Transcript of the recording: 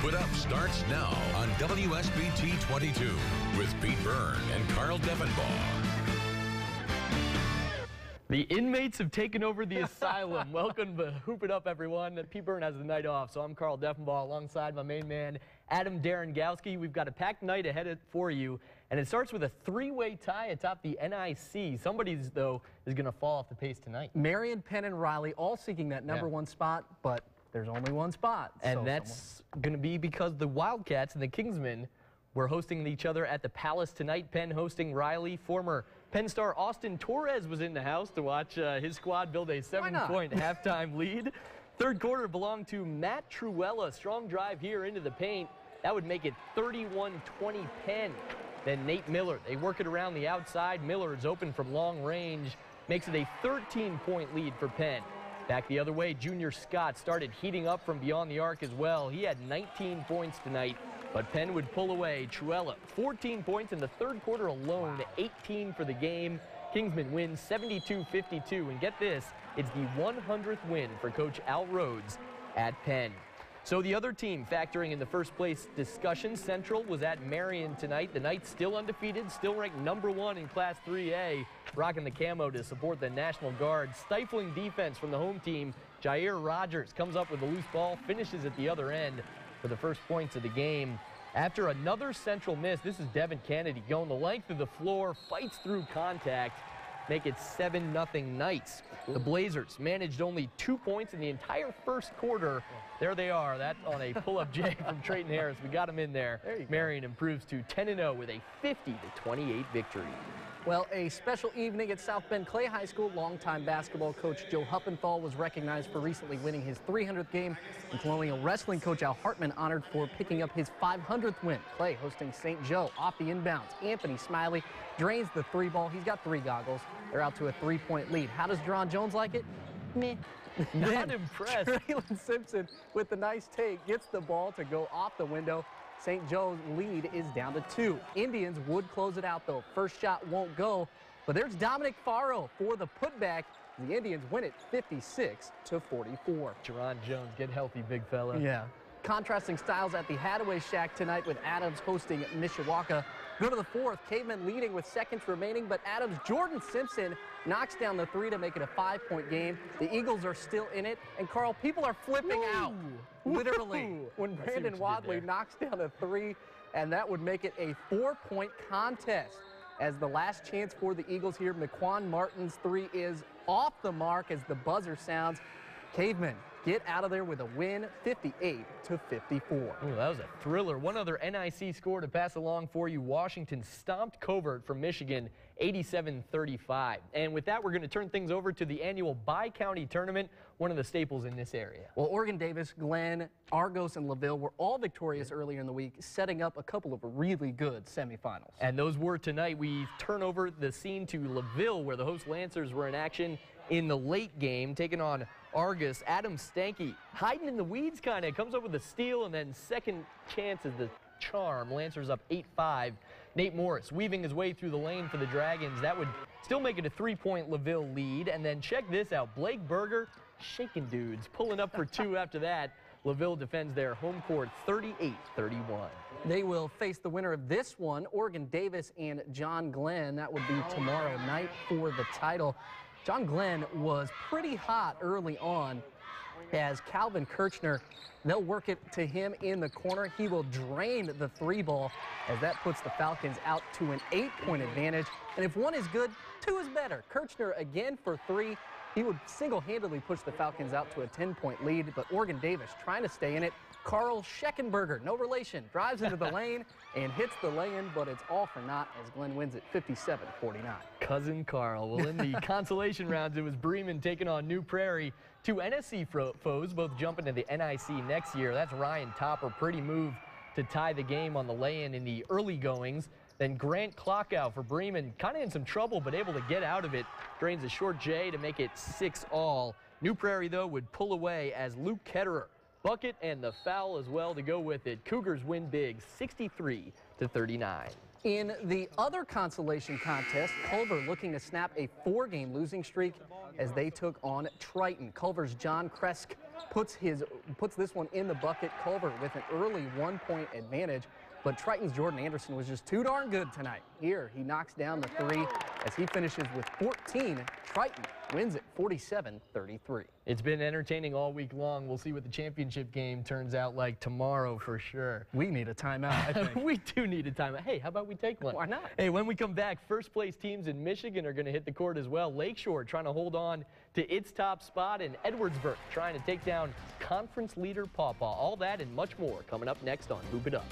Hoop It Up starts now on WSBT 22 with Pete Byrne and Carl Deffenbaugh. The inmates have taken over the asylum. Welcome to Hoop It Up, everyone. Pete Byrne has the night off, so I'm Carl Deffenbaugh alongside my main man, Adam Derengowski. We've got a packed night ahead for you, and it starts with a three-way tie atop the NIC. Somebody's, though, is going to fall off the pace tonight. Marion, Penn, and Riley all seeking that number Yeah. one spot, but there's only one spot. And so that's going to be because the Wildcats and the Kingsmen were hosting each other at the Palace tonight. Penn hosting Riley. Former Penn star Austin Torres was in the house to watch uh, his squad build a seven-point halftime lead. Third quarter belonged to Matt Truella. Strong drive here into the paint. That would make it 31-20 Penn. Then Nate Miller. They work it around the outside. Miller is open from long range. Makes it a 13-point lead for Penn. Back the other way, Junior Scott started heating up from beyond the arc as well. He had 19 points tonight, but Penn would pull away. Truella, 14 points in the third quarter alone, 18 for the game. Kingsmen wins 72-52, and get this, it's the 100th win for Coach Al Rhodes at Penn. So the other team factoring in the first place discussion, Central was at Marion tonight. The Knights still undefeated, still ranked number one in Class 3A, rocking the camo to support the National Guard. Stifling defense from the home team, Jair Rogers comes up with a loose ball, finishes at the other end for the first points of the game. After another Central miss, this is Devin Kennedy going the length of the floor, fights through contact, make it 7-0 Knights. The Blazers managed only two points in the entire first quarter. There they are. That on a pull-up J from Trayton Harris. We got him in there. There. Marion improves to 10-0 with a 50-28 victory. Well, a special evening at South Bend Clay High School. Longtime basketball coach Joe Huppenthal was recognized for recently winning his 300th game, and Colonial Wrestling coach Al Hartman honored for picking up his 500th win. Clay hosting St. Joe off the inbounds. Anthony Smiley drains the three ball. He's got three goggles. They're out to a three-point lead. How does Jerron Jones like it? Meh. Not impressed. Traylon Simpson with the nice take gets the ball to go off the window. St. Joe's lead is down to two. Indians would close it out though. First shot won't go, but there's Dominic Faro for the putback. The Indians win it 56 to 44. Jerron Jones, get healthy, big fella. Yeah. Contrasting styles at the Hadaway Shack tonight with Adams hosting Mishawaka. Go to the fourth, Cavemen leading with seconds remaining, but Adams' Jordan Simpson knocks down the three to make it a five-point game. The Eagles are still in it, and Carl, people are flipping out, literally, when Brandon what you did Wadley knocks down a three, and that would make it a four-point contest. As the last chance for the Eagles here, McQuan Martin's three is off the mark as the buzzer sounds. Cavemen get out of there with a win, 58 to 54. Ooh, that was a thriller. One other NIC score to pass along for you. Washington stomped Covert from Michigan 87-35. And with that, we're going to turn things over to the annual Bi-County Tournament, one of the staples in this area. Well, Oregon Davis, Glenn, Argos, and LaVille were all victorious earlier in the week, setting up a couple of really good semifinals. And those were tonight. We turn over the scene to LaVille, where the host Lancers were in action in the late game, taking on Argos. Adam Stanky, hiding in the weeds kind of, comes up with a steal, and then second chance is the charm. Lancers up 8-5. Nate Morris weaving his way through the lane for the Dragons. That would still make it a three-point LaVille lead. And then check this out. Blake Berger shaking dudes, pulling up for two after that. LaVille defends their home court 38-31. They will face the winner of this one, Oregon Davis and John Glenn. That would be tomorrow night for the title. John Glenn was pretty hot early on as Calvin Kirchner, they'll work it to him in the corner. He will drain the three ball as that puts the Falcons out to an eight-point advantage. And if one is good, two is better. Kirchner again for three. He would single-handedly push the Falcons out to a 10-point lead, but Oregon Davis trying to stay in it. Carl Scheckenberger, no relation, drives into the lane and hits the lay-in, but it's all for naught as Glenn wins it 57-49. Cousin Carl. Well, in the consolation rounds, it was Bremen taking on New Prairie. Two NSC fro- foes, both jumping to the NIC next year. That's Ryan Topper. Pretty move to tie the game on the lay-in in the early goings. Then Grant Clockout for Bremen, kind of in some trouble, but able to get out of it. Drains a short J to make it six all. New Prairie, though, would pull away as Luke Ketterer bucket and the foul as well to go with it. Cougars win big, 63 to 39. In the other consolation contest, Culver looking to snap a four-game losing streak as they took on Triton. Culver's John Kresk puts his puts this one in the bucket. Culver with an early one-point advantage. But Triton's Jordan Anderson was just too darn good tonight. Here, he knocks down the three as he finishes with 14. Triton wins it 47-33. It's been entertaining all week long. We'll see what the championship game turns out like tomorrow for sure. We need a timeout, I think. we do need a timeout. Hey, how about we take one? Why not? Hey, when we come back, first place teams in Michigan are going to hit the court as well. Lakeshore trying to hold on to its top spot, and Edwardsburg trying to take down conference leader Paw Paw. All that and much more coming up next on Hoop It Up.